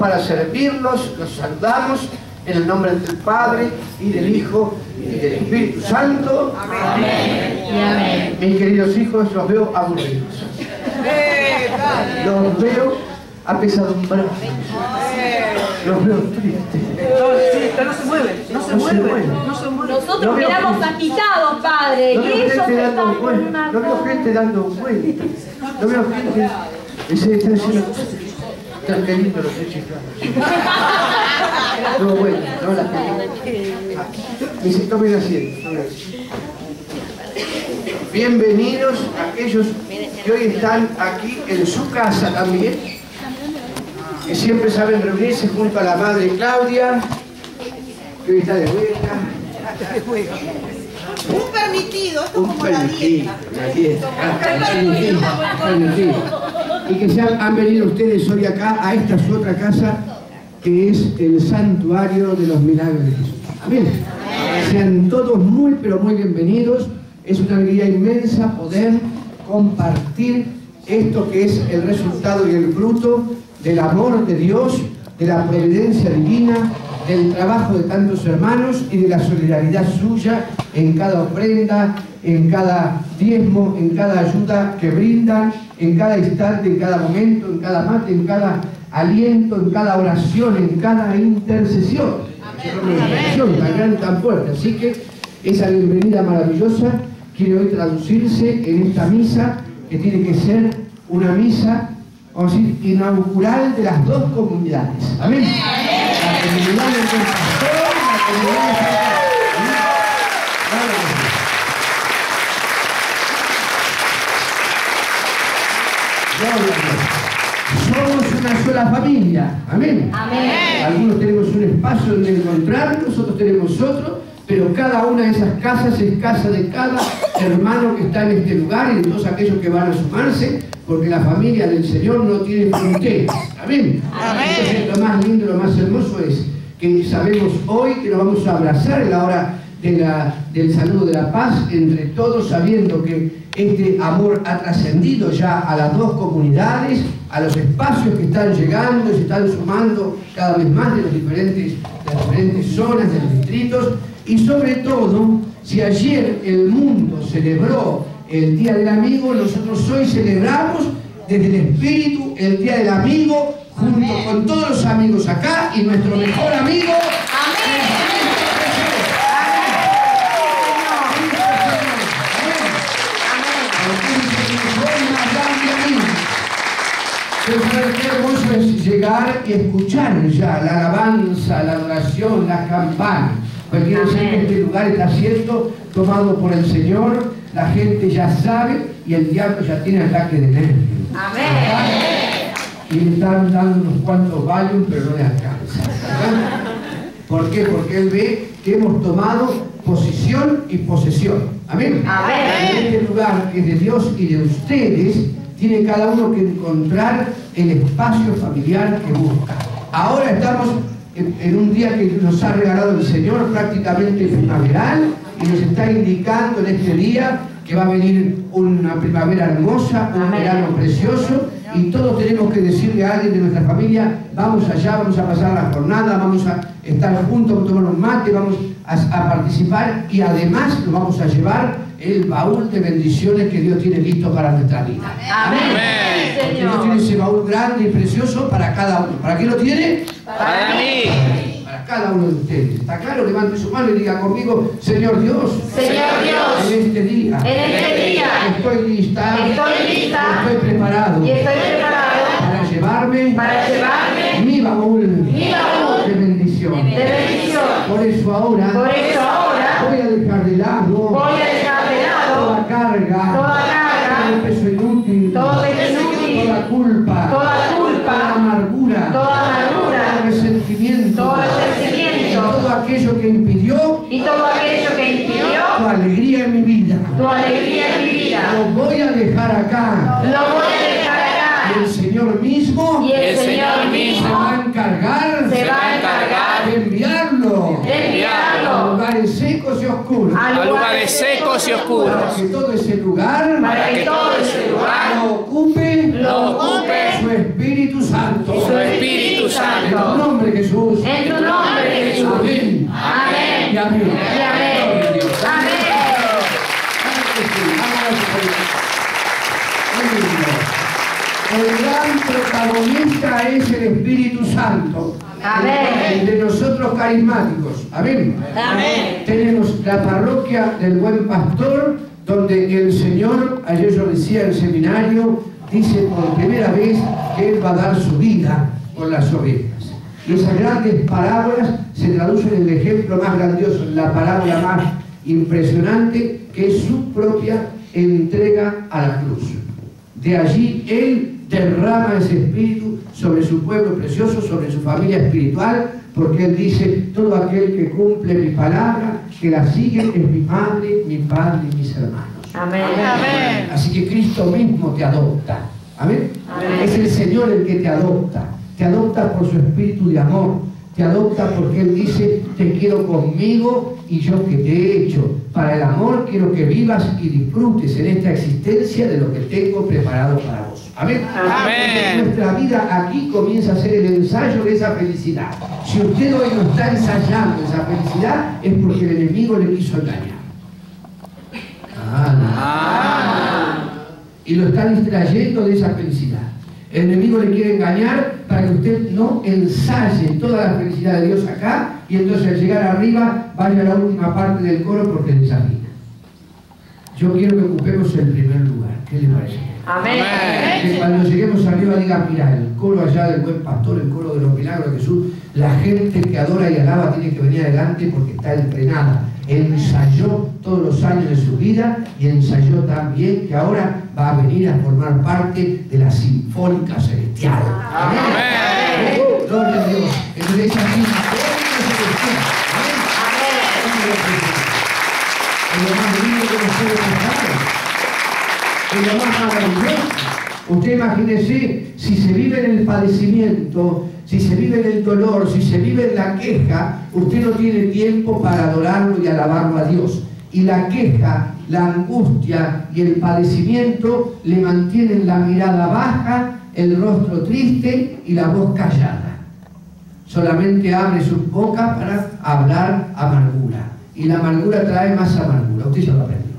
para servirlos, los saludamos en el nombre del Padre y del Hijo y del Espíritu Santo. Amén. Mis queridos hijos, los veo aburridos. Los veo apesadumbrados. Los veo tristes. no se mueven, no se mueven, no se mueven. Nosotros quedamos agitados, Padre, No y veo ellos gente dando vueltas. No veo gente dando vueltas. No veo gente que se está diciendo tan qué lindo los bueno, no la. Me. Bienvenidos a aquellos que hoy están aquí en su casa también, que siempre saben reunirse junto a la madre Claudia, que hoy está de vuelta. Un permitido, esto Un como la permitido, dieta. la dieta. Y que se han, han venido ustedes hoy acá a esta su otra casa, que es el santuario de los milagros de Jesús. Amén. Sean todos muy, pero muy bienvenidos. Es una alegría inmensa poder compartir esto que es el resultado y el fruto del amor de Dios, de la providencia divina, del trabajo de tantos hermanos y de la solidaridad suya en cada ofrenda, en cada diezmo, en cada ayuda que brindan, en cada instante, en cada momento, en cada mate, en cada aliento, en cada oración, en cada intercesión. Intercesión tan grande, tan fuerte. Así que esa bienvenida maravillosa quiere hoy traducirse en esta misa que tiene que ser una misa, vamos a decir, inaugural de las dos comunidades. Amén. Somos una sola familia. Amén. Amén. Algunos tenemos un espacio donde encontrarnos, otros tenemos otro, pero cada una de esas casas es casa de cada hermano que está en este lugar y de todos aquellos que van a sumarse, porque la familia del Señor no tiene fronteras. Amén. Entonces, lo más lindo, lo más hermoso es que sabemos hoy que nos vamos a abrazar en la hora de la- del saludo de la paz entre todos, sabiendo que este amor ha trascendido ya a las dos comunidades, a los espacios que están llegando y se están sumando cada vez más de, los diferentes, de las diferentes zonas, de los distritos, y sobre todo, si ayer el mundo celebró el Día del Amigo, nosotros hoy celebramos desde el Espíritu el Día del Amigo, junto con todos los amigos acá y nuestro mejor amigo. Pero ¿sabes qué hermoso es llegar y escuchar ya la alabanza, la adoración, la campana. Pues quiere decir que este lugar está siendo tomado por el Señor, la gente ya sabe y el diablo ya tiene ataque de nervios. Amén. Y le están dando unos cuantos valios, pero no le alcanza. ¿verdad? ¿Por qué? Porque él ve que hemos tomado posición y posesión. Amén. Amén. En este lugar que es de Dios y de ustedes, tiene cada uno que encontrar el espacio familiar que busca. Ahora estamos en, en un día que nos ha regalado el Señor, prácticamente primaveral, y nos está indicando en este día que va a venir una primavera hermosa, un Amén. verano precioso, y todos tenemos que decirle a alguien de nuestra familia, vamos allá, vamos a pasar la jornada, vamos a estar juntos, vamos a tomar un mate, vamos a, a participar y además nos vamos a llevar el baúl de bendiciones que Dios tiene listo para nuestra vida. Amén. Porque Dios tiene ese baúl grande y precioso para cada uno. ¿Para qué lo tiene? Para mí. Cada uno de ustedes. ¿Está claro? Levante su mano y diga conmigo, Señor Dios, Señor Dios. en este día En este día. estoy lista, Estoy lista. estoy preparado Y estoy preparado para llevarme para llevarme mi baúl mi baúl de bendición. de bendición. Por eso ahora Por eso A lugares secos y Para oscuros. que todo ese lugar para que todo ese lugar lo ocupe lo ocupe su Espíritu Santo. su Espíritu En tu Santo. nombre, Jesús. En tu nombre, Jesús. Amén. Y Amén. amén. Y amén. Amén. El gran protagonista es el Espíritu Santo. Amén. De nosotros carismáticos. Amén. Amén. Tenemos la parroquia del Buen Pastor, donde el Señor, ayer yo decía en el seminario, dice por primera vez que Él va a dar su vida por las ovejas. Y esas grandes parábolas se traducen en el ejemplo más grandioso, en la parábola más impresionante, que es su propia entrega a la cruz. De allí Él derrama ese espíritu sobre su pueblo precioso, sobre su familia espiritual, porque Él dice, todo aquel que cumple mi palabra, que la sigue, es mi madre, mi padre y mis hermanos. Amén. Así que Cristo mismo te adopta. Amén. Amén. Es el Señor el que te adopta. Te adopta por su espíritu de amor. Te adopta porque Él dice, te quiero conmigo y yo que te he hecho. Para el amor quiero que vivas y disfrutes en esta existencia de lo que tengo preparado para vos. Amén. Amén. Nuestra vida aquí comienza a ser el ensayo de esa felicidad. Si usted hoy no está ensayando esa felicidad, es porque el enemigo le quiso engañar. Ah, no Ah. y lo está distrayendo de esa felicidad. El enemigo le quiere engañar para que usted no ensaye toda la felicidad de Dios acá y entonces al llegar arriba vaya a la última parte del coro porque desafina. Yo quiero que ocupemos el primer lugar. ¿Qué le parece? Amén. Que cuando lleguemos arriba diga, mira, el coro allá del buen pastor, el coro de los milagros de Jesús, la gente que adora y alaba tiene que venir adelante porque está entrenada. Ensayó todos los años de su vida y ensayó también que ahora va a venir a formar parte de la Sinfónica Celestial. Amén. Gloria a Dios. Entonces esa Sinfónica Celestial. Amén. Es lo más lindo que nos puede pasar es lo más maravilloso. Usted imagínese si se vive en el padecimiento, si se vive en el dolor, si se vive en la queja, usted no tiene tiempo para adorarlo y alabarlo a Dios. Y la queja, la angustia y el padecimiento le mantienen la mirada baja, el rostro triste y la voz callada. Solamente abre su boca para hablar amargura. Y la amargura trae más amargura. Usted ya lo aprendió.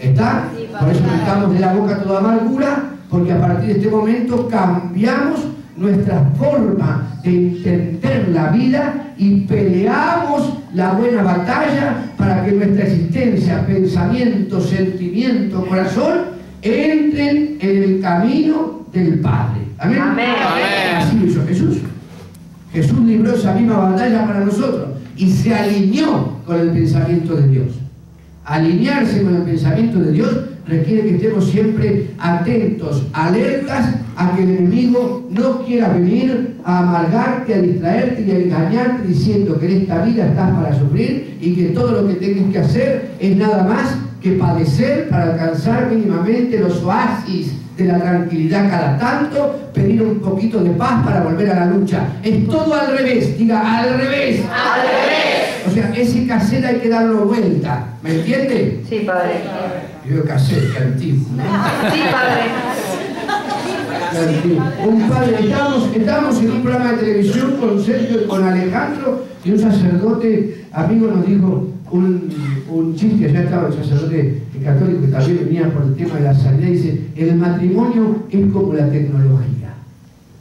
¿Está? Por eso quitamos de la boca toda amargura, porque a partir de este momento cambiamos nuestra forma de entender la vida y peleamos la buena batalla para que nuestra existencia, pensamiento, sentimiento, corazón entren en el camino del Padre. Amén. Amén. Así lo hizo Jesús. Jesús libró esa misma batalla para nosotros y se alineó con el pensamiento de Dios. Alinearse con el pensamiento de Dios requiere que estemos siempre atentos, alertas a que el enemigo no quiera venir a amargarte, a distraerte y a engañarte diciendo que en esta vida estás para sufrir y que todo lo que tengas que hacer es nada más que padecer para alcanzar mínimamente los oasis de la tranquilidad cada tanto, pedir un poquito de paz para volver a la lucha. Es todo al revés, diga al revés. Al revés. O sea, ese cassette hay que darlo vuelta. ¿Me entiende? Sí, Padre. Yo cassette, que antiguo. Sí, Padre. antiguo. Un padre, estábamos, estábamos en un programa de televisión con Sergio y con Alejandro y un sacerdote amigo nos dijo, un, un chiste, allá estaba el sacerdote católico que también venía por el tema de la sanidad, dice, el matrimonio es como la tecnología.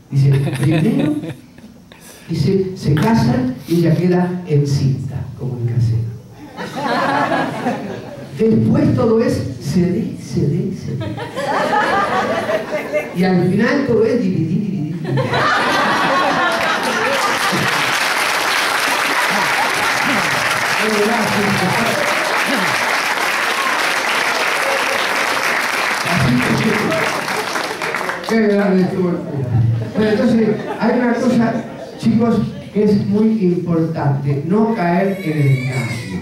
Dice, primero, dice, se casan y ella queda encinta, como en casero. Después todo es CD, CD, CD. Y al final todo es dividir, dividir, dividir. Así que, qué grande estuvo. Bueno, entonces, hay una cosa, chicos, es muy importante, no caer en el engaño.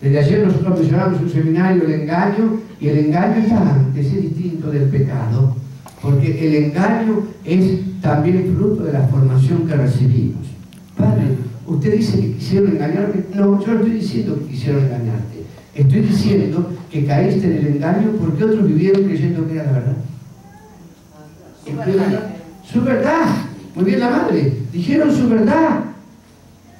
Desde ayer nosotros mencionamos un seminario del engaño y el engaño está antes, es distinto del pecado, porque el engaño es también fruto de la formación que recibimos. Padre, usted dice que quisieron engañarme. No, yo no estoy diciendo que quisieron engañarte. Estoy diciendo que caíste en el engaño porque otros vivieron creyendo que era la verdad. Su verdad. Su verdad. Muy bien la madre. Dijeron su verdad.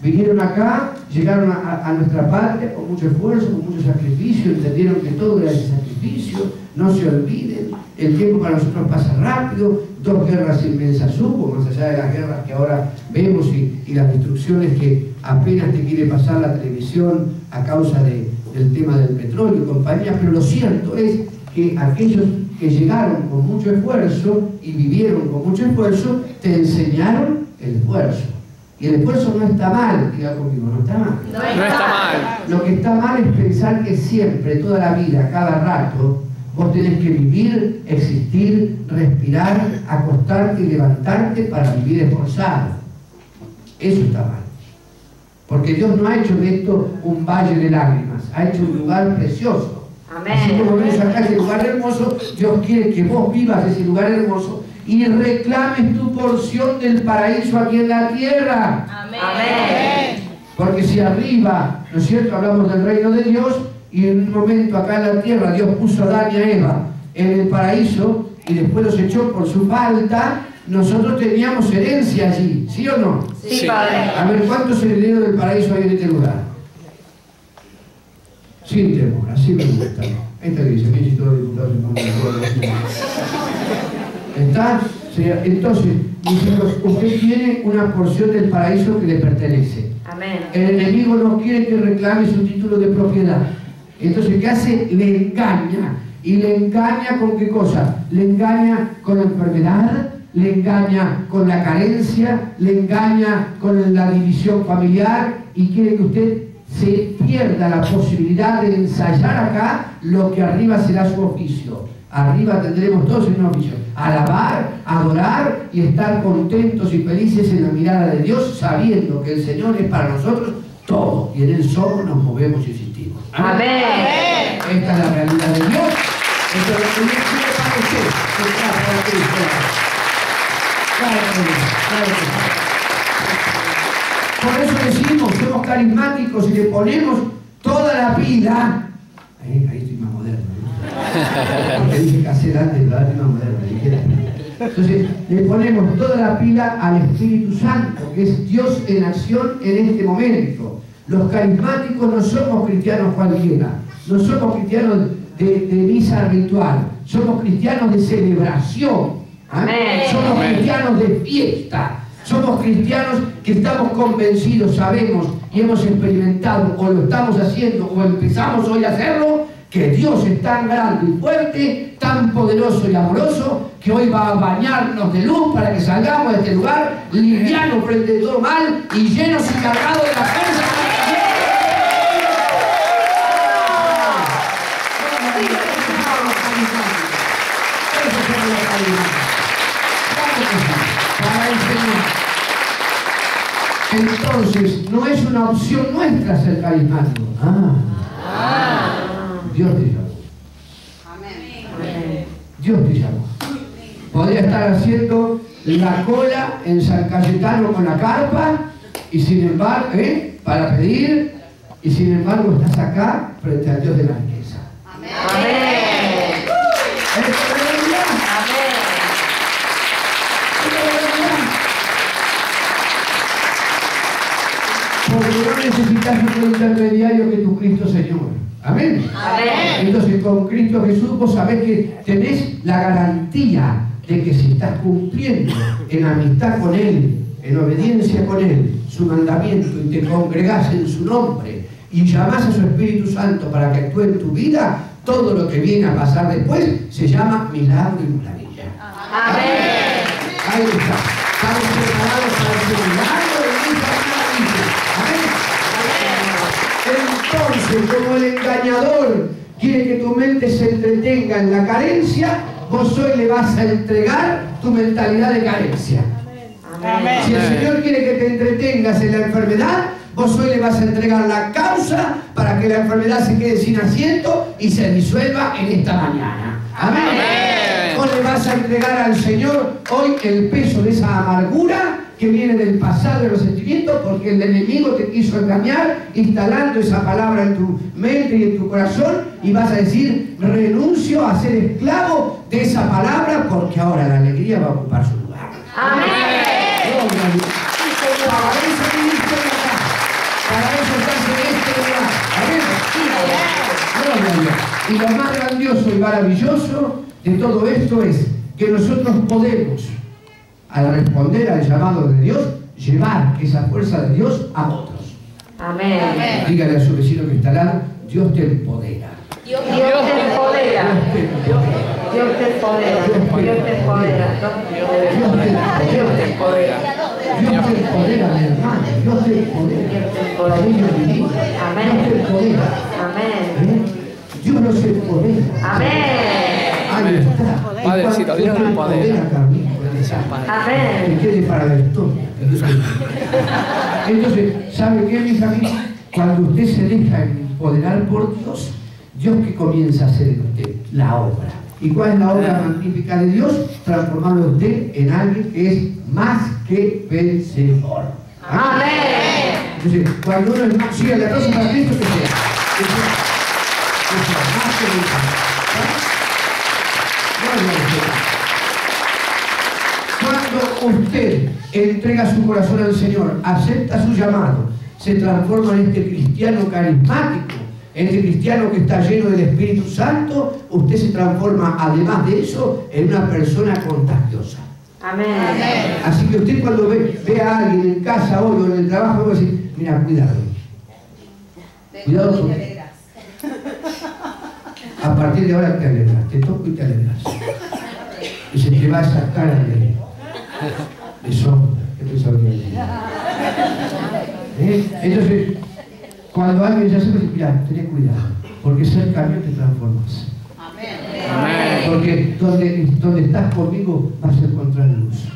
Vinieron acá, llegaron a, nuestra patria con mucho esfuerzo, con mucho sacrificio, entendieron que todo era ese sacrificio, no se olviden, el tiempo para nosotros pasa rápido, dos guerras inmensas hubo, más allá de las guerras que ahora vemos y, las destrucciones que apenas te quiere pasar la televisión a causa de- del tema del petróleo y compañía, pero lo cierto es que aquellos que llegaron con mucho esfuerzo y vivieron con mucho esfuerzo, te enseñaron el esfuerzo. Y el esfuerzo no está mal, diga conmigo, no está mal. No está mal. Lo que está mal es pensar que siempre, toda la vida, cada rato, vos tenés que vivir, existir, respirar, acostarte y levantarte para vivir esforzado. Eso está mal. Porque Dios no ha hecho de esto un valle de lágrimas, ha hecho un lugar precioso. Así como Amén. ves acá ese lugar hermoso, Dios quiere que vos vivas ese lugar hermoso y reclames tu porción del paraíso aquí en la tierra. Amén. Porque si arriba, ¿no es cierto?, hablamos del reino de Dios y en un momento acá en la tierra Dios puso a Adán y a Eva en el paraíso y después los echó por su falta, nosotros teníamos herencia allí, ¿sí o no? Sí, Padre. A ver, ¿cuántos herederos del paraíso hay en este lugar? Sin temor, así me gusta. Esta dice, aquí todos los diputados se ponen. ¿Está? Entonces, hijos, usted tiene una porción del paraíso que le pertenece. Amén. El enemigo no quiere que reclame su título de propiedad. Entonces, ¿qué hace? Le engaña. ¿Y le engaña con qué cosa? Le engaña con la enfermedad, le engaña con la carencia, le engaña con la división familiar y quiere que usted se pierda la posibilidad de ensayar acá lo que arriba será su oficio. Arriba tendremos todos en un oficio. Alabar, adorar y estar contentos y felices en la mirada de Dios, sabiendo que el Señor es para nosotros todo y en Él somos, nos movemos y existimos. Amén. Esta es la realidad de Dios. Esto es lo que quiere está para. Claro claro sí. Por eso decimos, carismáticos y le ponemos toda la vida. Ahí, ahí estoy más moderno. ¿no? Porque dije casera antes, pero ahora estoy más moderno. dije. Entonces, le ponemos toda la pila al Espíritu Santo, que es Dios en acción en este momento. Los carismáticos no somos cristianos cualquiera, no somos cristianos de, de misa ritual, somos cristianos de celebración. Amén. somos Amén. cristianos de fiesta, somos cristianos que estamos convencidos, sabemos y hemos experimentado, o lo estamos haciendo, o empezamos hoy a hacerlo, que Dios es tan grande y fuerte, tan poderoso y amoroso, que hoy va a bañarnos de luz para que salgamos de este lugar livianos frente a todo mal y llenos y cargados de la fuerza. Para el Señor. Entonces, no es una opción nuestra ser carismático. Ah. Dios te llamó. Dios te llamó. Podría estar haciendo la cola en San Cayetano con la carpa y sin embargo, ¿eh? para pedir, y sin embargo estás acá frente al Dios de la riqueza. Amén. ¿Es verdad? Necesitas otro intermediario que tu Cristo Señor. Amén. Amén. Entonces con Cristo Jesús vos sabés que tenés la garantía de que si estás cumpliendo en amistad con Él, en obediencia con Él, su mandamiento y te congregás en su nombre y llamás a su Espíritu Santo para que actúe en tu vida, todo lo que viene a pasar después se llama milagro y maravilla. Amén. Ahí está. Estamos preparados para ese milagro y maravilla. Amén. Entonces, como el engañador quiere que tu mente se entretenga en la carencia, vos hoy le vas a entregar tu mentalidad de carencia. Amén. Si el Señor quiere que te entretengas en la enfermedad, vos hoy le vas a entregar la causa para que la enfermedad se quede sin asiento y se disuelva en esta mañana. Amén. Amén. Vos le vas a entregar al Señor hoy el peso de esa amargura que viene del pasado de los sentimientos porque el enemigo te quiso engañar instalando esa palabra en tu mente y en tu corazón y vas a decir renuncio a ser esclavo de esa palabra porque ahora la alegría va a ocupar su lugar. Amén. Dios. Para eso viniste acá. Para eso estás en este lugar. Amén. Gloria a Dios. Y lo más grandioso y maravilloso de todo esto es que nosotros podemos, al responder al llamado de Dios, llevar esa fuerza de Dios a otros. Amén. Dígale a su vecino que está al lado, Dios te empodera. Dios te empodera. Dios te empodera. Dios te empodera. Dios te empodera. Dios te empodera. Dios te empodera, mi hermano. Dios te empodera. Familia divina. Dios te empodera. Amén. ¿Eh? Dios nos empodera. Amén. Padrecito, Dios nos te empodera. Esa Amén. que quede para. Entonces, ¿sabe qué, mi familia? Cuando usted se deja empoderar por Dios, Dios que comienza a hacer en usted la obra. ¿Y cuál es la obra magnífica de Dios? Transformarlo a usted en alguien que es más que vencedor. Amén. Entonces, cuando uno es más, sigue la cosa para Cristo que sea. Que sea, que sea más que vencedor. ¿Ah? Gloria al Señor. Cuando entrega su corazón al Señor, acepta su llamado, se transforma en este cristiano carismático, en este cristiano que está lleno del Espíritu Santo, usted se transforma, además de eso, en una persona contagiosa. Amén. Así que usted cuando ve, ve a alguien en casa hoy o en el trabajo, va a decir, mira, cuidado. Cuidado porque a partir de ahora te alegras, te toco y te alegras. Y se te va esa cara de, de sombra que te sonríe. ¿Eh? Entonces, cuando alguien ya se dice, mira, ten cuidado, porque ser cambio te transformas. Amén. Porque donde, donde estás conmigo vas a encontrar luz.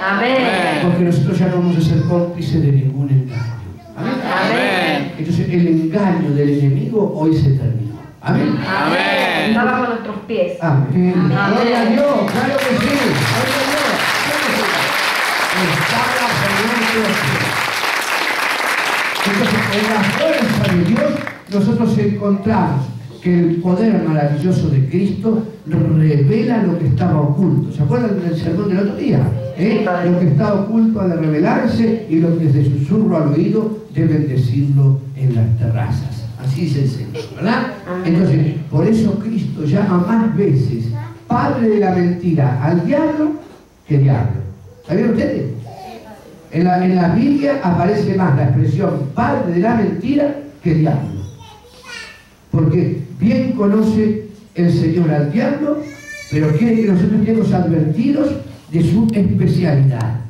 Amén. Porque nosotros ya no vamos a ser cómplices de ningún engaño. Amén. Amén. Entonces el engaño del enemigo hoy se terminó. Amén. Amén. Está bajo nuestros pies. Amén. Gloria a Dios, claro que sí. Gloria a Dios. Está bajo nuestros pies. Entonces, en la fuerza de Dios, nosotros encontramos que el poder maravilloso de Cristo revela lo que estaba oculto. ¿Se acuerdan del sermón del otro día? Lo que está oculto ha de revelarse y lo que de susurro al oído deben decirlo en las terrazas. Así dice el Señor, ¿verdad? Entonces, por eso Cristo llama más veces padre de la mentira al diablo que diablo. ¿Sabían ustedes? En la, Biblia aparece más la expresión padre de la mentira que diablo. Porque bien conoce el Señor al diablo, pero quiere que nosotros estemos advertidos de su especialidad.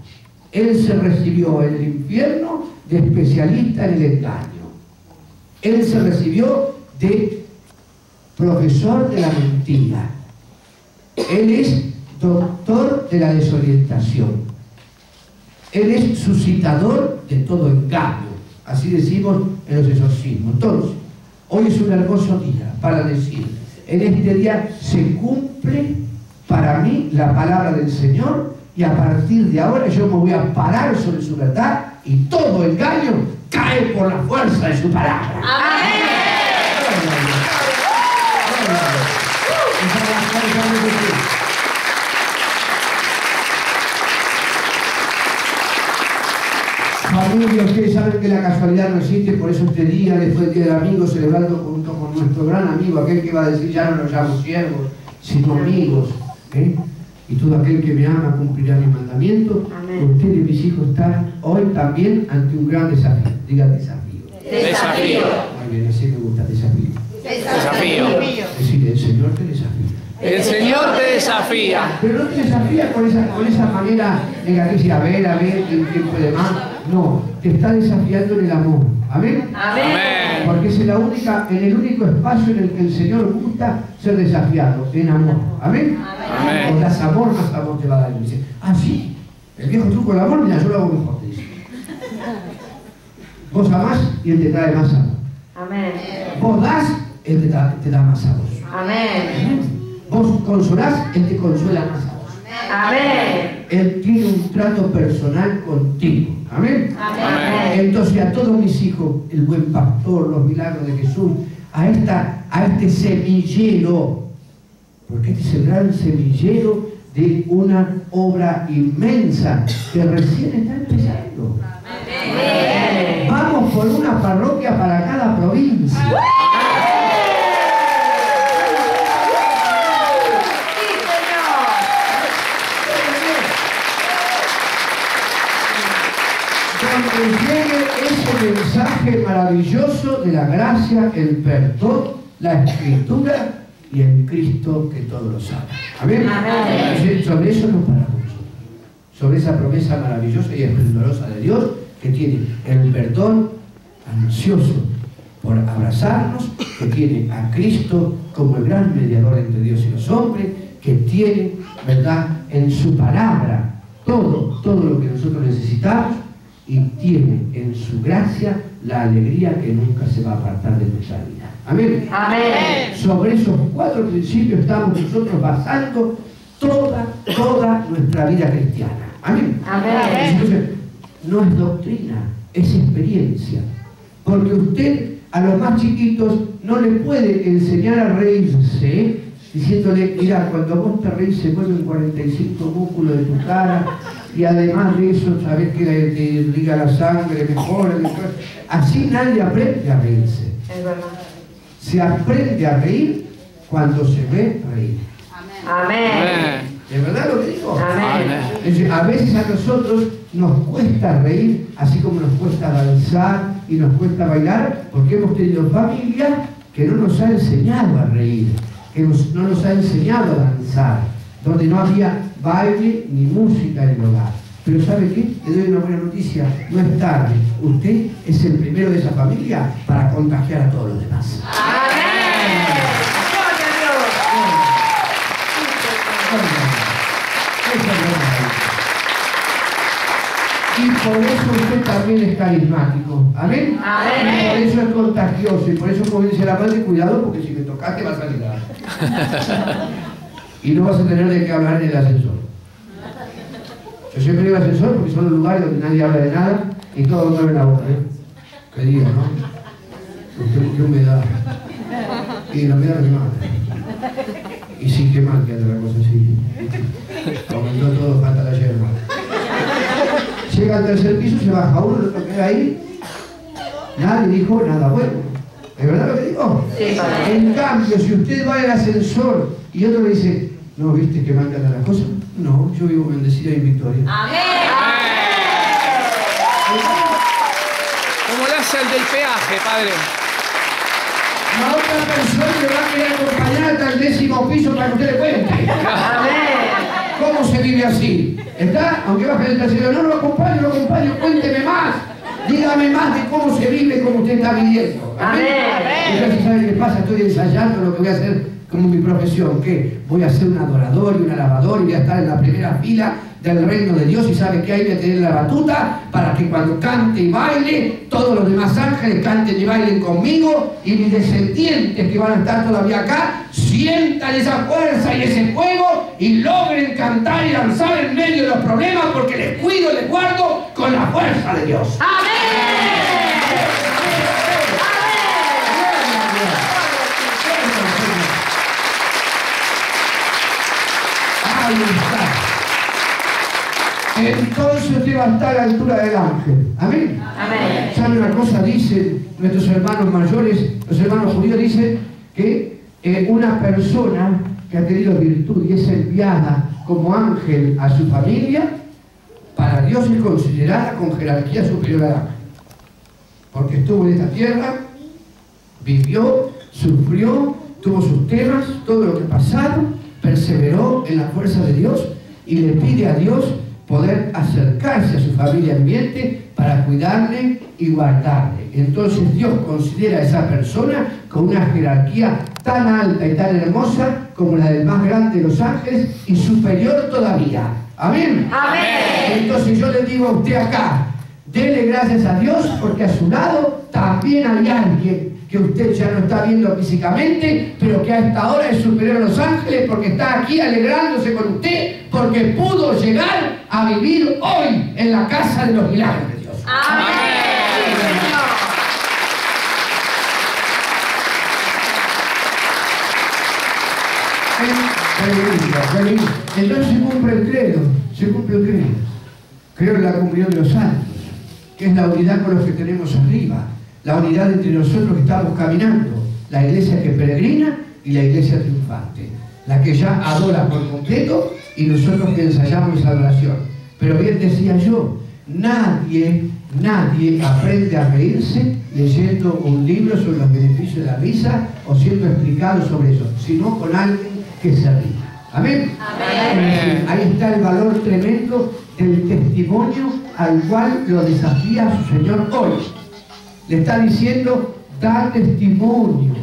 Él se recibió en el infierno de especialista en el engaño. Él se recibió de profesor de la mentira. Él es doctor de la desorientación. Él es suscitador de todo engaño. Así decimos en los exorcismos. Entonces, hoy es un hermoso día para decir, en este día se cumple para mí la palabra del Señor y a partir de ahora yo me voy a parar sobre su verdad y todo engaño cae por la fuerza de su palabra. Gloria a Dios. Gloria a Dios. Esa es la fuerza de ustedes saben que la casualidad no existe, por eso este día, después del Día del Amigo, celebrando junto con nuestro gran amigo, aquel que va a decir, ya no nos llamo siervos, sino amigos. ¿eh? Y todo aquel que me ama cumplirá mi mandamiento. Amén. Ustedes, mis hijos, están hoy también ante un gran desafío. Diga desafío. Desafío. Muy bien, así me gusta, desafío. Desafío. Decir, el Señor te desafía. El Señor te desafía. Pero no te desafía con esa, con esa manera negativa, a ver, a ver, quién puede más. No, te está desafiando en el amor. Amén. Amén. Porque es en, la única, en el único espacio en el que el Señor gusta ser desafiado, en amor. Amén. Amén. Cuando das amor, más amor te va a dar. Dice, ah, sí, el viejo truco del amor, mira, yo lo hago mejor, te dice. Vos amás y él te trae más amor. Amén. Vos das, él te da, te da más amor. Amén. Vos consolás, él te consuela más a vos. Amén. Él tiene un trato personal contigo. Amén. Amén. Entonces a todos mis hijos, el buen pastor, los milagros de Jesús, a, esta, a este semillero, porque este es el gran semillero de una obra inmensa que recién está empezando. Amén. Vamos por una parroquia para cada provincia. Sí, Señor. Cuando llegue ese mensaje maravilloso de la gracia, el perdón, la escritura y el Cristo que todo lo sabe. Amén. Amén. Sobre eso nos paramos. Sobre esa promesa maravillosa y esplendorosa de Dios que tiene el perdón ansioso por abrazarnos, que tiene a Cristo como el gran mediador entre Dios y los hombres, que tiene, ¿verdad?, en su palabra todo, todo lo que nosotros necesitamos y tiene en su gracia la alegría que nunca se va a apartar de nuestra vida. Amén. Amén. Sobre esos cuatro principios estamos nosotros basando toda, toda nuestra vida cristiana. Amén. Amén. Entonces, no es doctrina, es experiencia. Porque usted a los más chiquitos no le puede enseñar a reírse diciéndole, mira, cuando vos te reís se mueven 45 músculos de tu cara y además de eso sabes que te, irriga la sangre, mejora. mejora". Así nadie aprende a reírse. Es verdad. Se aprende a reír cuando se ve reír. Amén. Amén. ¿De verdad lo que digo? Amén. A veces a nosotros nos cuesta reír, así como nos cuesta danzar y nos cuesta bailar, porque hemos tenido familia que no nos ha enseñado a reír, que nos- no nos ha enseñado a danzar, donde no había baile ni música en el hogar. Pero ¿sabe qué? Le doy una buena noticia, no es tarde. Usted es el primero de esa familia para contagiar a todos los demás. Y por eso usted también es carismático. ¿Amén? Amén. Por eso es contagioso. Y por eso, como dice la madre, cuidado, porque si me tocaste vas a salir. y no vas a tener de qué hablar en el ascensor. Yo siempre digo ascensor porque son los lugares donde nadie habla de nada y todos mueven la boca. ¿eh? Que ¿no? Qué, qué humedad. Y la humedad me mata. Y sin quemar, que la cosa así. Aumentó todo, falta la yerba. Llega al tercer piso, se baja uno, lo que queda ahí. Nadie dijo nada bueno. ¿Es verdad lo que digo? Sí. En cambio, si usted va al ascensor y otro le dice, no, viste que mandan las cosas. No, yo vivo bendecida y en victoria. Como le hace el del peaje, padre. A otra persona le va a querer acompañar hasta el décimo piso para que usted le cuente. Amén. ¿Cómo se vive así? ¿Está? Aunque baje del tercero, no lo acompaño, lo acompaño, cuénteme más. Dígame más de cómo se vive como usted está viviendo. Amén. Entonces, ¿sabe qué pasa? Estoy ensayando lo que voy a hacer como mi profesión, que voy a ser un adorador y un alabador y voy a estar en la primera fila del reino de Dios y sabe que ahí voy a tener la batuta para que cuando cante y baile, todos los demás ángeles canten y bailen conmigo y mis descendientes que van a estar todavía acá sientan esa fuerza y ese fuego y logren cantar y danzar en medio de los problemas porque les cuido y les guardo con la fuerza de Dios. Ahí está. entonces usted va a estar a la altura del ángel. Amén. Amén. ¿Sabe una cosa? Dicen nuestros hermanos mayores, los hermanos judíos dicen que eh, una persona que ha tenido virtud y es enviada como ángel a su familia, para Dios es considerada con jerarquía superior al ángel. Porque estuvo en esta tierra, vivió, sufrió, tuvo sus temas, todo lo que pasaron, perseveró en la fuerza de Dios y le pide a Dios poder acercarse a su familia ambiente para cuidarle y guardarle. Entonces Dios considera a esa persona con una jerarquía tan alta y tan hermosa como la del más grande de los ángeles y superior todavía. Amén. Amén. Entonces yo le digo a usted acá, dele gracias a Dios porque a su lado también hay alguien que usted ya no está viendo físicamente, pero que a esta hora es superior a los ángeles porque está aquí alegrándose con usted porque pudo llegar a vivir hoy en la casa de los milagros de Dios. Amén. Entonces se cumple el credo, se cumple el credo. Creo en la comunión de los santos, que es la unidad con los que tenemos arriba, la unidad entre nosotros que estamos caminando, la iglesia que peregrina y la iglesia triunfante, la que ya adora por completo y nosotros que ensayamos esa adoración. Pero bien decía yo, nadie, nadie aprende a reírse leyendo un libro sobre los beneficios de la risa o siendo explicado sobre eso, sino con alguien que se ríe. Amén. Amén. Ahí está el valor tremendo del testimonio al cual lo desafía su Señor hoy. Le está diciendo, da testimonio,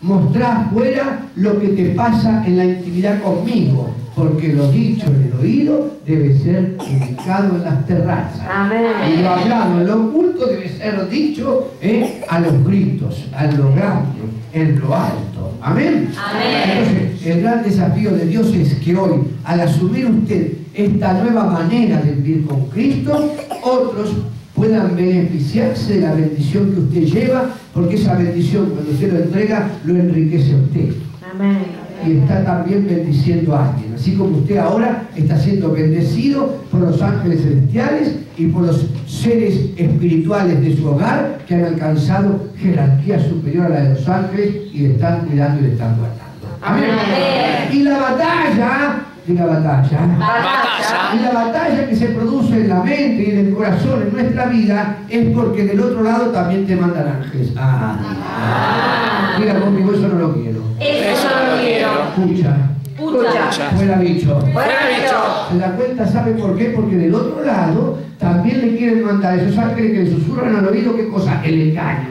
mostrá afuera lo que te pasa en la intimidad conmigo, porque lo dicho en el oído debe ser ubicado en las terrazas. Y Amén. lo hablado en lo oculto debe ser dicho eh, a los gritos, a lo grande, en lo alto. Amén. Amén. Entonces, el gran desafío de Dios es que hoy, al asumir usted esta nueva manera de vivir con Cristo, otros puedan beneficiarse de la bendición que usted lleva, porque esa bendición, cuando usted lo entrega, lo enriquece a usted Amén. y está también bendiciendo a alguien. Así como usted ahora está siendo bendecido por los ángeles celestiales y por los seres espirituales de su hogar que han alcanzado jerarquía superior a la de los ángeles y le están cuidando y le están guardando. Amén. Amén. Y la batalla, diga batalla, Batalla. y la batalla que se produce en la mente y en el corazón en nuestra vida es porque del otro lado también te mandan ángeles. Ah, diga conmigo, eso no lo quiero. Eso no lo quiero. Escucha, Escucha. fuera bicho. Fuera bicho. ¿Se da cuenta? ¿Sabe por qué? Porque del otro lado también le quieren mandar esos ángeles que le susurran al oído qué cosa, el engaño.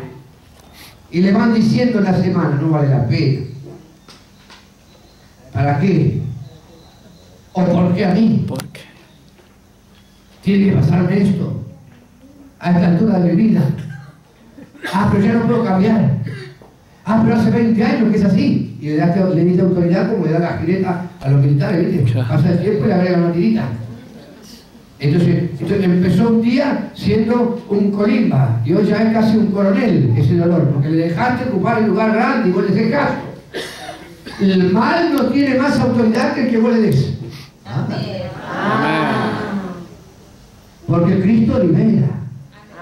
Y le van diciendo en la semana, no vale la pena. ¿Para qué? ¿O por qué a mí? ¿Por qué? Tiene que pasarme esto. A esta altura de mi vida. Ah, pero ya no puedo cambiar. Ah, pero hace 20 años que es así. Y le da le dice autoridad como le da la gireta a los militares, ¿viste? Pasa el tiempo y le agrega una tirita. Entonces, entonces empezó un día siendo un colimba y hoy ya es casi un coronel ese dolor, porque le dejaste ocupar el lugar grande y vos le haces caso. El mal no tiene más autoridad que el que vos le des. Amén. Porque Cristo libera,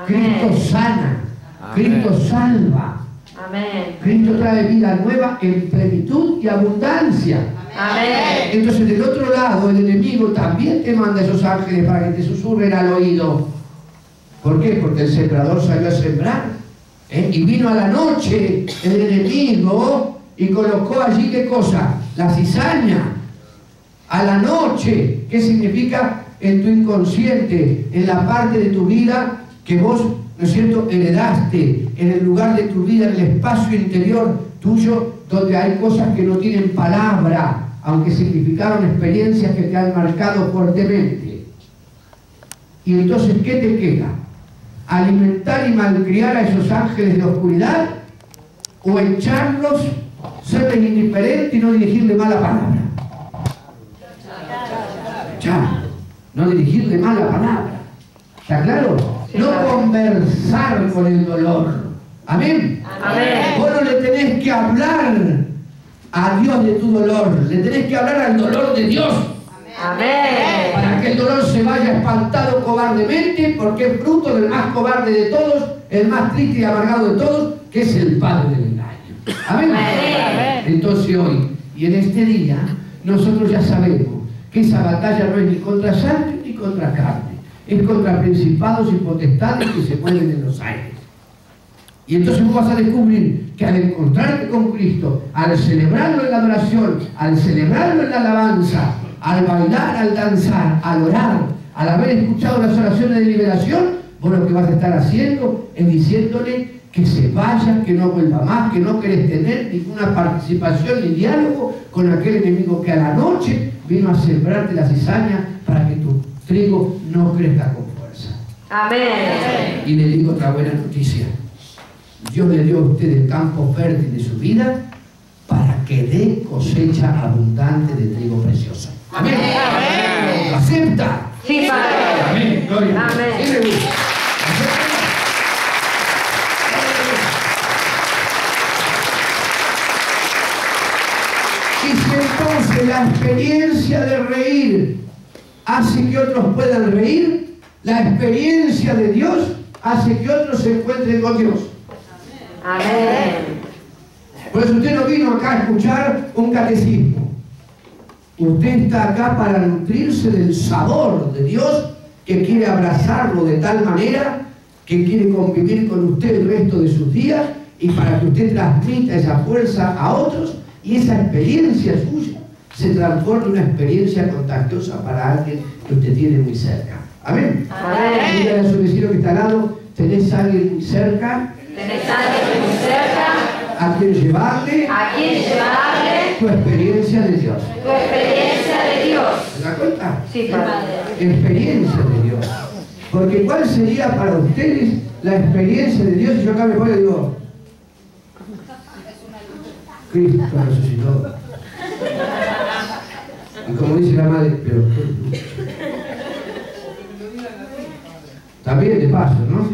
Cristo Amén. sana, Amén. Cristo salva, Amén. Cristo trae vida nueva en plenitud y abundancia. Amén. Entonces del otro lado el enemigo también te manda esos ángeles para que te susurren al oído. ¿Por qué? Porque el sembrador salió a sembrar. ¿eh? Y vino a la noche el enemigo y colocó allí qué cosa? La cizaña. A la noche. ¿Qué significa? En tu inconsciente, en la parte de tu vida que vos, ¿no es cierto?, heredaste, en el lugar de tu vida, en el espacio interior tuyo, donde hay cosas que no tienen palabra, aunque significaron experiencias que te han marcado fuertemente. Y entonces, ¿qué te queda? ¿Alimentar y malcriar a esos ángeles de oscuridad? ¿O echarlos, serles indiferente y no dirigirle mala palabra? Echar, no dirigirle mala palabra. ¿Está claro? No conversar con el dolor. Amén. Amén. Vos no le tenés que hablar a Dios de tu dolor, le tenés que hablar al dolor de Dios. Amén. Para que el dolor se vaya espantado cobardemente, porque es fruto del más cobarde de todos, el más triste y amargado de todos, que es el padre del engaño. Amén. Amén. Entonces hoy y en este día, nosotros ya sabemos que esa batalla no es ni contra sangre ni contra carne, es contra principados y potestades que se mueven en los aires. Y entonces vos vas a descubrir que al encontrarte con Cristo, al celebrarlo en la adoración, al celebrarlo en la alabanza, al bailar, al danzar, al orar, al haber escuchado las oraciones de liberación, vos lo que vas a estar haciendo es diciéndole que se vaya, que no vuelva más, que no querés tener ninguna participación ni diálogo con aquel enemigo que a la noche vino a sembrarte la cizaña para que tu trigo no crezca con fuerza. Amén. Y le digo otra buena noticia. Dios le dio a usted el campo fértil de su vida para que dé cosecha abundante de trigo precioso. Amén. ¿Lo acepta? Sí, Padre. Amén. Gloria. Amén. ¿Quién le gusta? Y si entonces la experiencia de reír hace que otros puedan reír, la experiencia de Dios hace que otros se encuentren con Dios. Amén. Por eso usted no vino acá a escuchar un catecismo. Usted está acá para nutrirse del sabor de Dios que quiere abrazarlo de tal manera que quiere convivir con usted el resto de sus días y para que usted transmita esa fuerza a otros y esa experiencia suya se transforme en una experiencia contagiosa para alguien que usted tiene muy cerca. Amén. Amén. Dígale a su vecino que está al lado, tenés a alguien muy cerca Tenés a alguien muy cerca a quien llevarle a quien llevarle tu experiencia de Dios. tu experiencia de Dios. ¿Se da cuenta? Sí, Padre. Experiencia de Dios. Porque ¿cuál sería para ustedes la experiencia de Dios? Y yo acá me voy y digo, Cristo resucitó. Y como dice la madre, pero. También de paso, ¿no?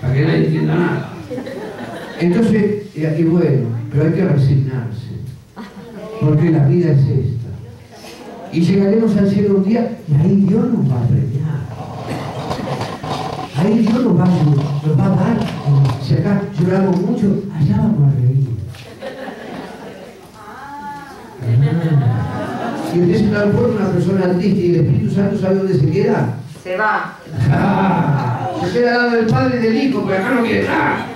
Para que nadie entienda nada. Entonces, y, bueno, pero hay que resignarse. Porque la vida es esta. Y llegaremos al cielo un día y ahí Dios nos va a premiar. Ahí Dios nos va, a- nos va a dar. Si acá lloramos mucho, allá vamos a reír. Y usted se transforma en una persona triste y el Espíritu Santo sabe dónde se queda. Se va. Ah, se queda al lado del Padre y del Hijo, porque acá no quiere nada.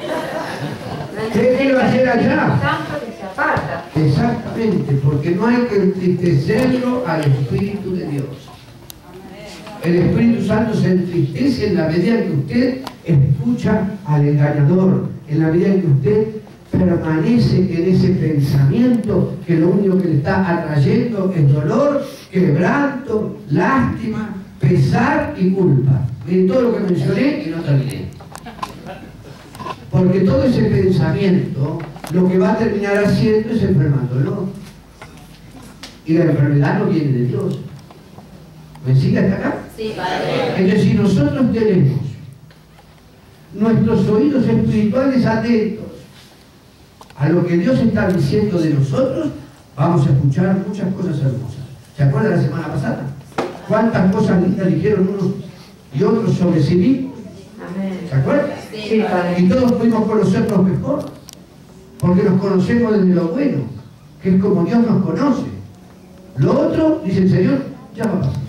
¿Qué quiere hacer allá? Exactamente, porque no hay que entristecerlo al Espíritu de Dios. El Espíritu Santo se entristece en la medida en que usted escucha al engañador, en la medida en que usted permanece en ese pensamiento que lo único que le está atrayendo es dolor, quebranto, lástima, pesar y culpa. Miren todo lo que mencioné y no terminé. Porque todo ese pensamiento lo que va a terminar haciendo es enfermándolo. Y la enfermedad no viene de Dios. ¿Me sigue hasta acá? Sí, Padre. Entonces, si nosotros tenemos nuestros oídos espirituales atentos a lo que Dios está diciendo de nosotros, vamos a escuchar muchas cosas hermosas. ¿Se acuerdan la semana pasada? ¿Cuántas cosas lindas dijeron unos y otros sobre sí mismos? ¿Se acuerdan? Sí. Y todos pudimos conocernos mejor, porque nos conocemos desde lo bueno, que es como Dios nos conoce. Lo otro, dice el Señor, ya va a pasar.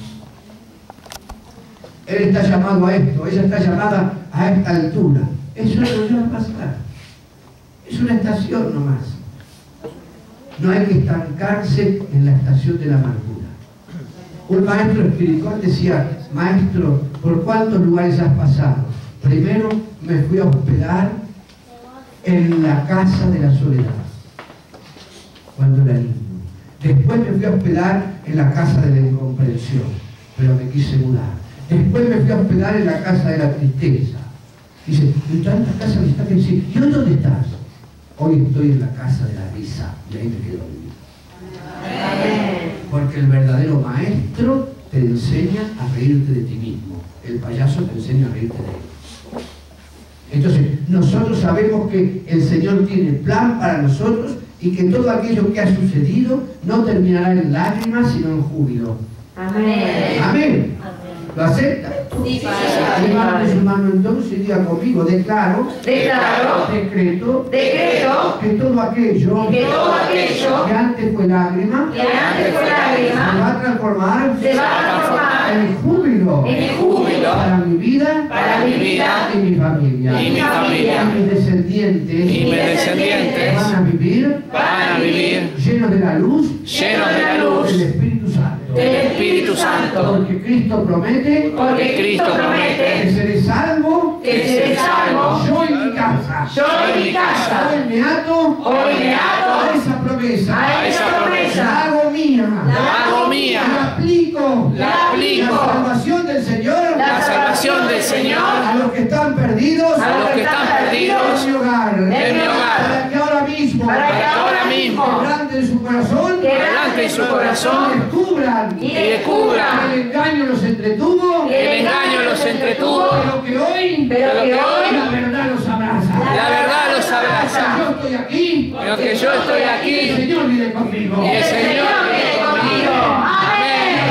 Él está llamado a esto, ella está llamada a esta altura. Eso no ya va a pasar. Es una estación nomás. No hay que estancarse en la estación de la amargura. Un maestro espiritual decía, maestro, ¿por cuántos lugares has pasado? Primero me fui a hospedar en la casa de la soledad, cuando era niño. Después me fui a hospedar en la casa de la incomprensión, pero me quise mudar. Después me fui a hospedar en la casa de la tristeza. Dice, tantas casas que decir, ¿y hoy dónde estás? Hoy estoy en la casa de la risa y ahí me quedo. Porque el verdadero maestro te enseña a reírte de ti mismo. El payaso te enseña a reírte de él. Entonces, nosotros sabemos que el Señor tiene plan para nosotros y que todo aquello que ha sucedido no terminará en lágrimas, sino en júbilo. Amén. Amén. ¿Lo acepta? Sí, Padre. Levante su mano entonces y diga conmigo, declaro, Declaro, decreto, decreto, que todo aquello que todo aquello que antes fue lágrima que antes fue se lágrima va a transformar se va a transformar en júbilo en júbilo para mi vida para mi vida y mi familia. Y mi familia. Y mis descendientes Y mis descendientes van a vivir van a vivir llenos de la luz llenos de la del luz Espíritu Santo. Del Espíritu Santo. Porque Cristo promete porque Cristo que promete seré salvo que seré salvo yo en mi casa. yo en mi casa Hoy me ato Hoy me ato a esa promesa. a esa La promesa hago mía. La hago mía. La aplico. La aplico. La salvación del Señor. La salvación del Señor A los que están perdidos. a los que están perdidos En mi hogar. en mi hogar. Que mismo. Para que ahora mismo de su corazón. de su corazón Descubran. y descubran El engaño los entretuvo. que el engaño los entretuvo, Pero que hoy. pero que hoy La verdad los abraza. la verdad los abraza. Yo estoy aquí. Pero que yo estoy El aquí Señor viene conmigo. y el Señor viene conmigo. Amén.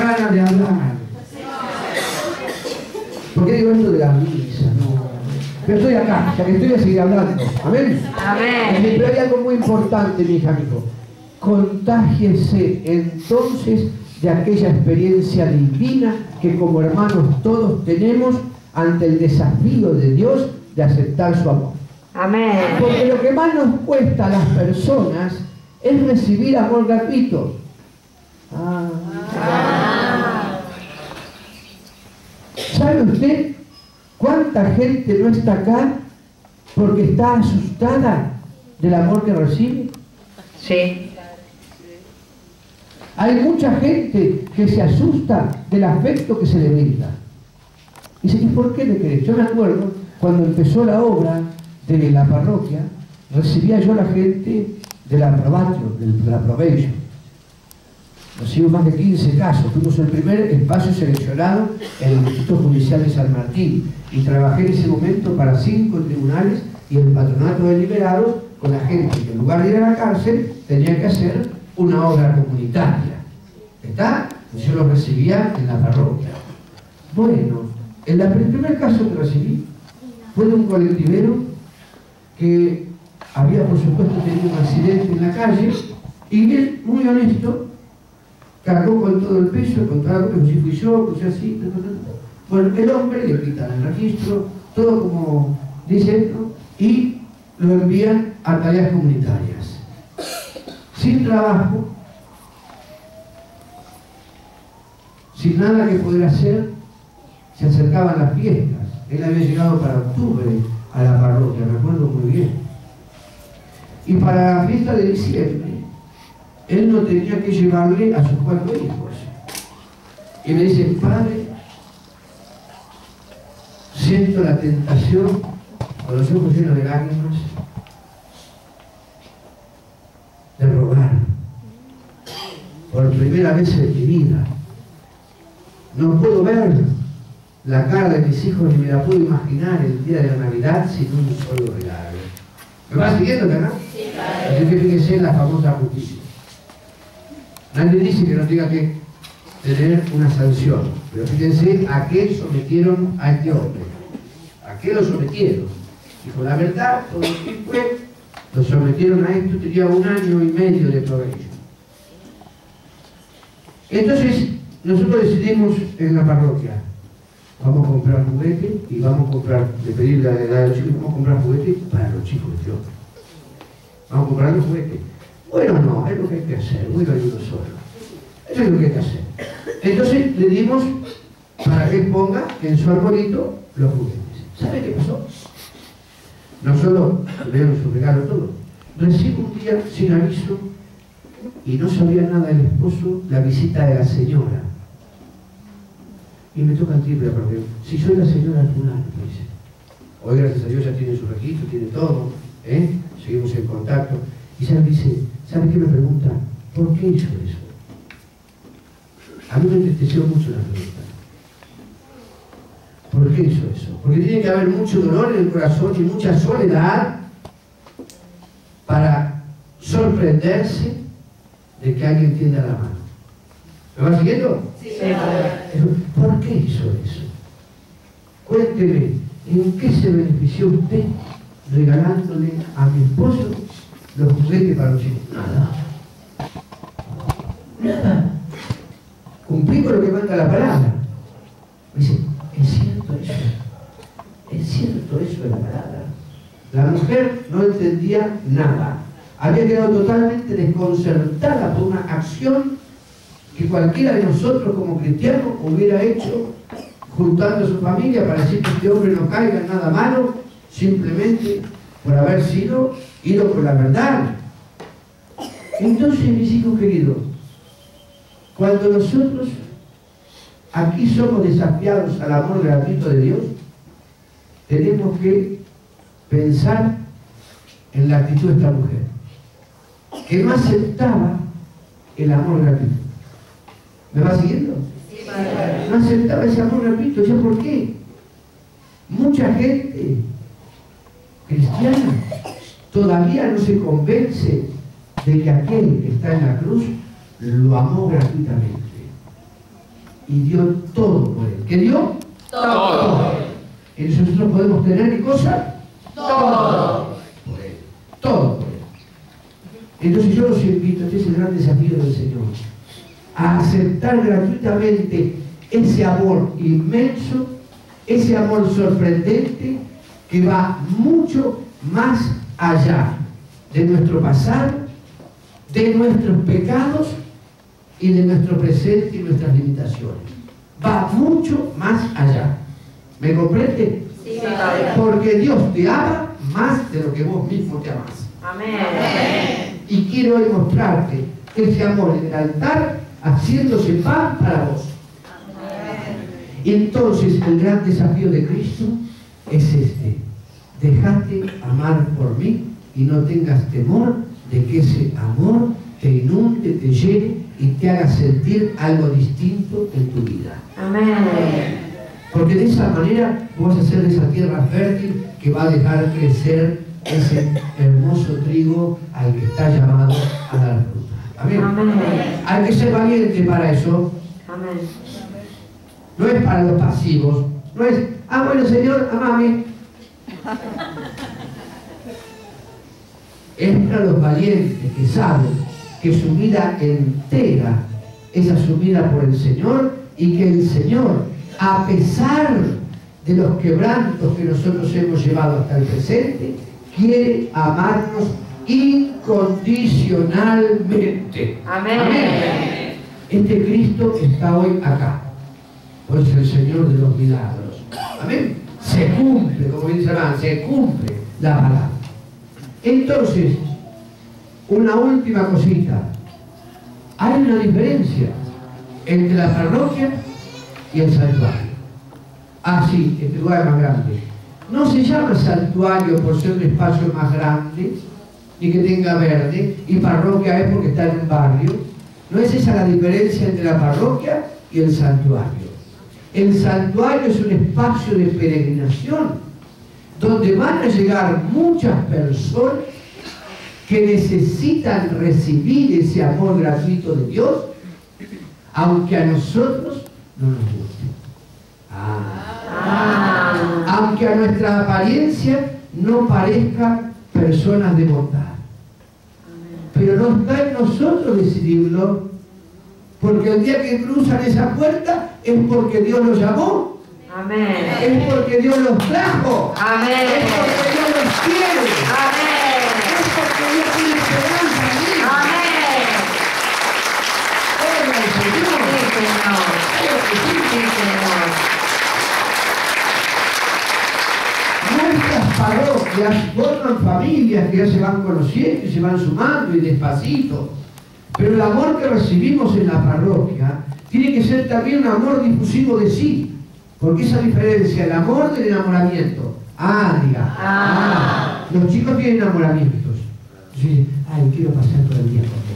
Ganas de hablar. ¿Por qué digo esto de la misa? No. Pero estoy acá, ya que estoy a seguir hablando. Amén. Amén Pero hay algo muy importante, mi hija, amigo. Contágiese entonces de aquella experiencia divina que como hermanos todos tenemos ante el desafío de Dios de aceptar su amor. Amén Porque lo que más nos cuesta a las personas es recibir amor gratuito. Ah. ¿Sabe usted cuánta gente no está acá porque está asustada del amor que recibe? sí Hay mucha gente que se asusta del afecto que se le brinda. Dice, ¿y por qué le crees? Yo me acuerdo cuando empezó la obra de la parroquia, recibía yo a la gente de la probatio, de la probation. Recibimos más de 15 casos. Fuimos el primer espacio seleccionado en el Distrito Judicial de San Martín. Y trabajé en ese momento para cinco tribunales y el patronato de liberados con la gente que en lugar de ir a la cárcel tenía que hacer una obra comunitaria. ¿Está? Y yo lo recibía en la parroquia. Bueno, el primer caso que recibí fue de un colectivero que había, por supuesto, tenido un accidente en la calle y él, muy honesto, cargó con todo el peso, con toda la cosa, si fui yo, puse así. Bueno, el hombre le quitan el registro, todo como dice, ¿no? y lo envían a tareas comunitarias. Sin trabajo, sin nada que poder hacer, se acercaban las fiestas. Él había llegado para octubre a la parroquia, me acuerdo muy bien. Y para la fiesta de diciembre, él no tenía que llevarle a sus cuatro hijos. Y me dice, padre, siento la tentación, con los ojos llenos de lágrimas, de robar. Por primera vez en mi vida. No puedo ver la cara de mis hijos ni me la puedo imaginar el día de la Navidad sin un solo regalo. ¿Me va siguiendo, verdad? Así que fíjese en la famosa justicia. Nadie dice que no tenga que tener una sanción, pero fíjense a qué sometieron a este hombre. ¿A qué lo sometieron? Dijo, la verdad, todo lo que fue, lo sometieron a esto, tenía un año y medio de provecho. Entonces, nosotros decidimos en la parroquia, vamos a comprar juguetes y vamos a comprar, de pedir la edad de los chicos, vamos a comprar juguetes para los chicos de otro. Vamos a comprar los juguetes. Bueno, no, es lo que hay que hacer, bueno, hay uno solo. Eso es lo que hay que hacer. Entonces le dimos para que ponga en su arbolito los juguetes. ¿Sabe qué pasó? No solo dieron su regalo todo, recibo un día sin aviso y no sabía nada el esposo la visita de la señora. Y me toca el timbre porque si soy la señora fulana, me dice. Hoy gracias a Dios ya tiene su registro, tiene todo, ¿eh? seguimos en contacto. Y se dice, ¿sabe qué me pregunta? ¿Por qué hizo eso? A mí me entristeció mucho la pregunta. ¿Por qué hizo eso? Porque tiene que haber mucho dolor en el corazón y mucha soledad para sorprenderse de que alguien tienda la mano. ¿Me va siguiendo? Sí, ¿Por qué hizo eso? Cuénteme, ¿en qué se benefició usted regalándole a mi esposo los juguetes para los hijos? Nada. Nada. Cumplí con lo que manda la palabra. Me dice, es cierto eso. Es cierto eso de la palabra. La mujer no entendía nada. Había quedado totalmente desconcertada por una acción que cualquiera de nosotros como cristianos hubiera hecho juntando a su familia para decir que este hombre no caiga en nada malo, simplemente por haber sido ido por la verdad. Entonces, mis hijos queridos, cuando nosotros aquí somos desafiados al amor gratuito de Dios, tenemos que pensar en la actitud de esta mujer, que no aceptaba el amor gratuito. ¿Me va siguiendo? No aceptaba ese amor gratuito. ¿Ya por qué? Mucha gente cristiana todavía no se convence de que aquel que está en la cruz lo amó gratuitamente y dio todo por él. ¿Qué dio? Todo. Y nosotros podemos tener qué cosa? Todo. Por él. Todo por él. Entonces yo los invito, este es el gran desafío del Señor, a aceptar gratuitamente ese amor inmenso, ese amor sorprendente que va mucho más allá de nuestro pasado, de nuestros pecados y de nuestro presente y nuestras limitaciones. Va mucho más allá. ¿Me comprende? Sí. Porque Dios te ama más de lo que vos mismo te amás. Amén. Y quiero hoy mostrarte ese amor en el altar haciéndose pan para vos. Y entonces el gran desafío de Cristo es este. Déjate amar por mí y no tengas temor de que ese amor te inunde, te llene y te haga sentir algo distinto en tu vida. Amén. Porque de esa manera vos vas a ser de esa tierra fértil que va a dejar crecer ese hermoso trigo al que está llamado a dar fruta. Amén. Amén. Hay que ser valiente para eso. Amén. No es para los pasivos. No es, ah, bueno, Señor, amame. Es para los valientes que saben que su vida entera es asumida por el Señor y que el Señor, a pesar de los quebrantos que nosotros hemos llevado hasta el presente, quiere amarnos incondicionalmente. Amén. Este Cristo está hoy acá. Pues el Señor de los milagros. Amén. Se cumple, como dice hermano, se cumple la palabra. Entonces, una última cosita. Hay una diferencia entre la parroquia y el santuario. Ah, sí, este lugar es más grande. No se llama santuario por ser un espacio más grande, ni que tenga verde, y parroquia es porque está en un barrio. No es esa la diferencia entre la parroquia y el santuario. El santuario es un espacio de peregrinación donde van a llegar muchas personas que necesitan recibir ese amor gratuito de Dios, aunque a nosotros no nos guste. Ah. Aunque a nuestra apariencia no parezcan personas de bondad. Pero no está en nosotros decidirlo, porque el día que cruzan esa puerta es porque Dios los llamó, Amén. es porque Dios los trajo, es Amén. porque Dios los quiere, Amén. es porque Dios tiene esperanza en ellos. Amén. Al Señor. Sí, Señor. Que sí. Sí, Señor. Nuestras parroquias forman familias que ya se van conociendo y se van sumando y despacito. Pero el amor que recibimos en la parroquia tiene que ser también un amor difusivo de sí. Porque esa diferencia, el amor del enamoramiento. Ah, diga. Ah. Los chicos tienen enamoramientos. Entonces dicen, ay, quiero pasar todo el día con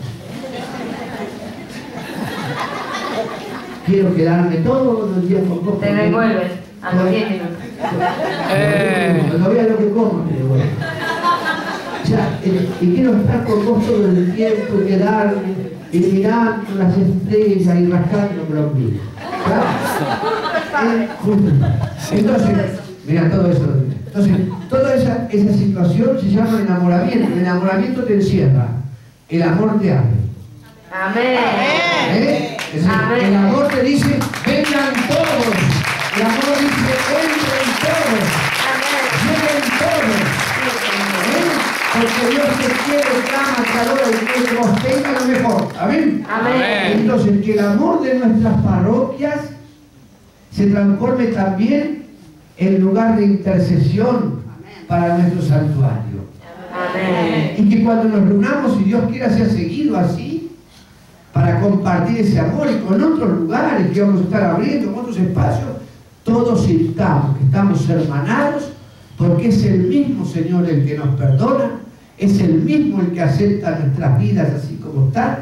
quiero quedarme todos los días con vos. Te devuelven a los 10 minutos. Cuando vea lo que como, me devuelvo. Eh, y quiero estar con vos todo el tiempo y quedarme y mirando las estrellas y. ¿Claro? Eh, justo. Entonces, mira todo eso. Entonces, toda esa, esa situación se llama enamoramiento. El enamoramiento te encierra. El amor te abre. Amén. ¿Eh? Es decir, Amén. el amor te dice, vengan todos. El amor dice, entren todos, Amén. lleguen todos. ¿Eh? Porque Dios te quiere, clama, te adora y que vos tengas lo mejor. Amén. Amén. Entonces, que el amor de nuestras parroquias se transforme también en lugar de intercesión para nuestro santuario. Amén. Y que cuando nos reunamos, si Dios quiera, sea seguido así, para compartir ese amor y con otros lugares que vamos a estar abriendo, con otros espacios, todos sintamos que estamos hermanados, porque es el mismo Señor el que nos perdona, es el mismo el que acepta nuestras vidas así como están,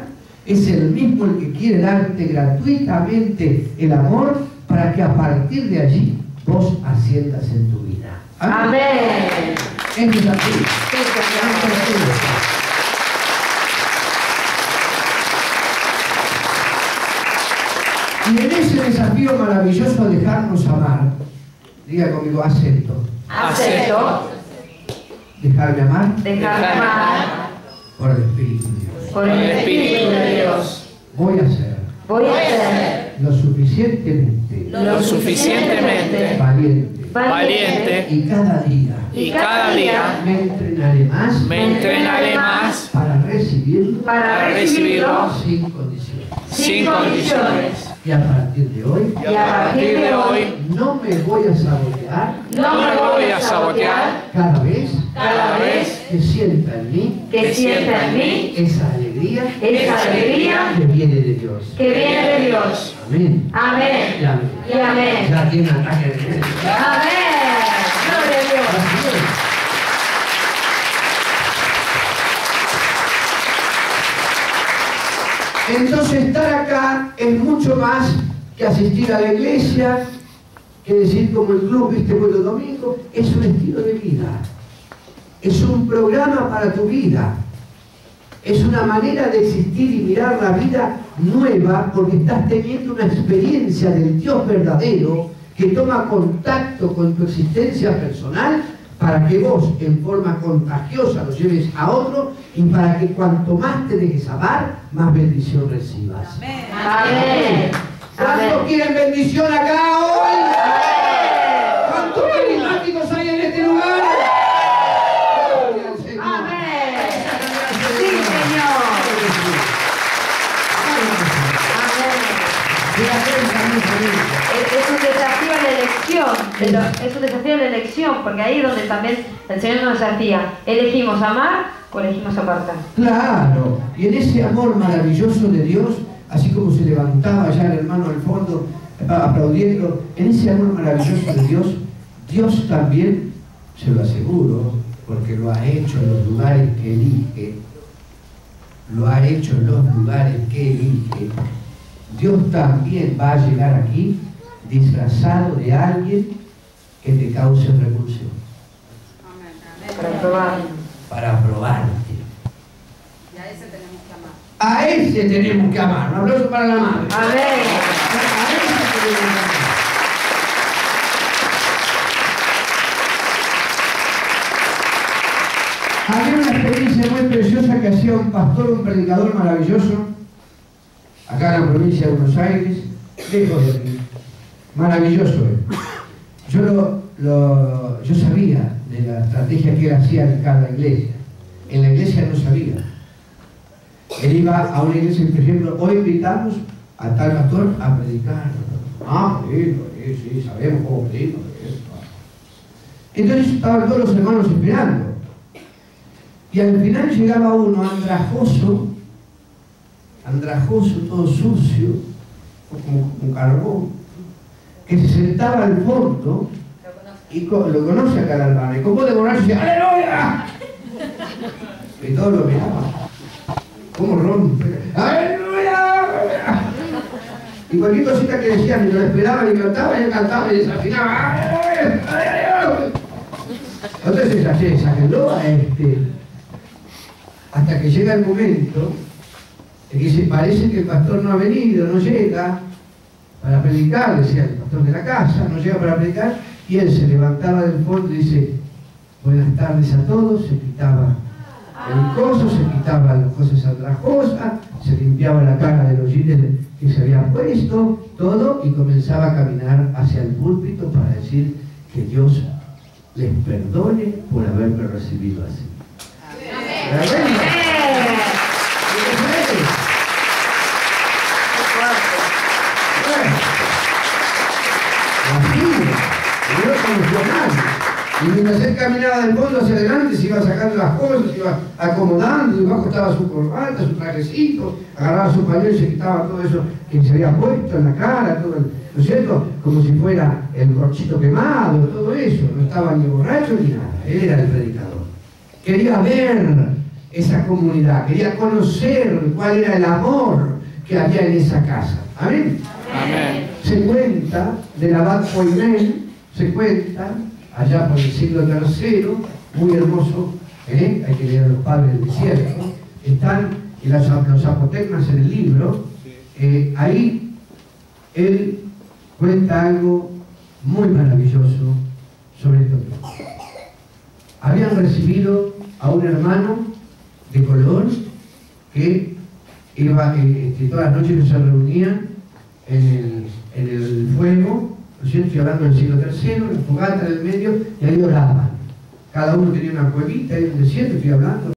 es el mismo el que quiere darte gratuitamente el amor para que a partir de allí vos asciendas en tu vida. Amén. Sí, Esto Señor. es así. Y en ese desafío maravilloso de dejarnos amar, diga conmigo, acepto. Acepto. Dejarme amar Dejarme amar por el Espíritu de Dios. por el Espíritu de Dios. Voy a ser Voy a ser lo suficientemente Lo suficientemente valiente valiente y cada día y cada día me entrenaré más me entrenaré más para recibirlo para recibirlo sin condiciones. sin condiciones. Y a partir de hoy Y a partir de hoy no me voy a sabotear no me voy a sabotear cada vez cada vez que sienta en mí que sienta en mí esa alegría esa alegría que viene de Dios. que viene de Dios. Amén. Amén. Y amén. Y amén. Ya tiene ataque de Amén. Gloria a Dios. Así es. Entonces estar acá es mucho más que asistir a la iglesia, que decir como el club, viste, bueno, domingo, es un estilo de vida. Es un programa para tu vida. Es una manera de existir y mirar la vida nueva porque estás teniendo una experiencia del Dios verdadero que toma contacto con tu existencia personal para que vos en forma contagiosa lo lleves a otro y para que cuanto más te dejes amar, más bendición recibas. Amén. ¿Cuántos Amén. quieren bendición acá hoy? ¿Cuántos carismáticos hay en este lugar? Gloria al Señor. Amén. Sí, Señor. Amén. Es un desafío a la elección, es un desafío a la elección, porque ahí es donde también el Señor nos desafía. ¿Elegimos amar o elegimos apartar? Claro, y en ese amor maravilloso de Dios, así como se levantaba ya el hermano al fondo aplaudiendo, en ese amor maravilloso de Dios, Dios también, se lo aseguro, porque lo ha hecho en los lugares que elige, lo ha hecho en los lugares que elige, Dios también va a llegar aquí disfrazado de alguien que te cause repulsión, Para probar. Para probarte. Y a ese tenemos que amar. A ese tenemos que amar. Un aplauso para la madre. Amén. A ese tenemos que amar. Había una experiencia muy preciosa que hacía un pastor, un predicador maravilloso, acá en la provincia de Buenos Aires, lejos de aquí. Maravilloso. Yo, lo, lo- yo sabía de la estrategia que él hacía en cada iglesia. En la iglesia no sabía. Él iba a una iglesia, por ejemplo, hoy invitamos a tal pastor a predicar. Ah, sí, sí, sabemos cómo predica. Entonces estaban todos los hermanos esperando. Y al final llegaba uno andrajoso, andrajoso, todo sucio, como un carbón, que se sentaba al fondo y lo conoce a Calalbana. Y como de borracho decía, ¡Aleluya! Y todos lo miraban. ¿Cómo rompe? ¡Aleluya! Y cualquier cosita que decían, y lo esperaban y cantaba, y él cantaba y desafinaba. Entonces, así, sáquenlo a este. Hasta que llega el momento en que se parece que el pastor no ha venido, no llega para predicar, decía el pastor de la casa, no llega para predicar, y él se levantaba del fondo y dice, buenas tardes a todos, se quitaba el coso, se quitaba las cosas andrajosas, se limpiaba la cara de los jeans que se había puesto, todo, y comenzaba a caminar hacia el púlpito para decir que Dios les perdone por haberme recibido así. Amén. Así, y no conoció a nadie. Y mientras él caminaba del fondo hacia adelante, se iba sacando las cosas, se iba acomodando, debajo estaba su corbata, su trajecito, agarraba su pañuelo y se quitaba todo eso que se había puesto en la cara, todo ¿no es cierto? Como si fuera el corchito quemado, todo eso. No estaba ni borracho ni nada. Él era el predicador. Quería ver esa comunidad, quería conocer cuál era el amor que había en esa casa. Amén Amén. se cuenta del abad Poimel, se cuenta allá por el siglo III, muy hermoso, ¿eh? hay que leer a los padres del desierto, están las- los apotegmas en el libro, eh, ahí él cuenta algo muy maravilloso sobre esto. Habían recibido a un hermano de color que iba, eh, que todas las noches se reunían en el, en el fuego, ¿no es cierto? Estoy hablando del siglo III, la fogata en el medio, y ahí oraban. Cada uno tenía una cuevita en el desierto, estoy hablando.